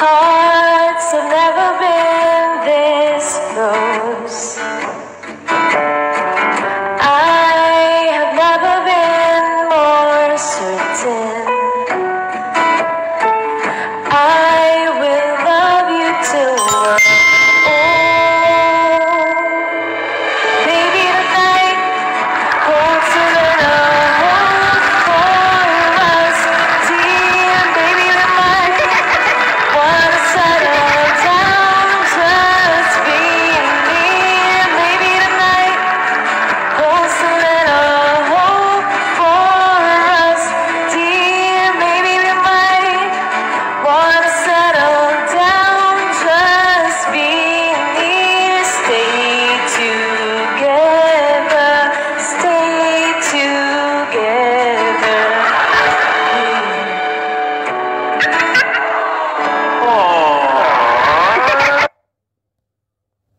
Hearts have never been this close.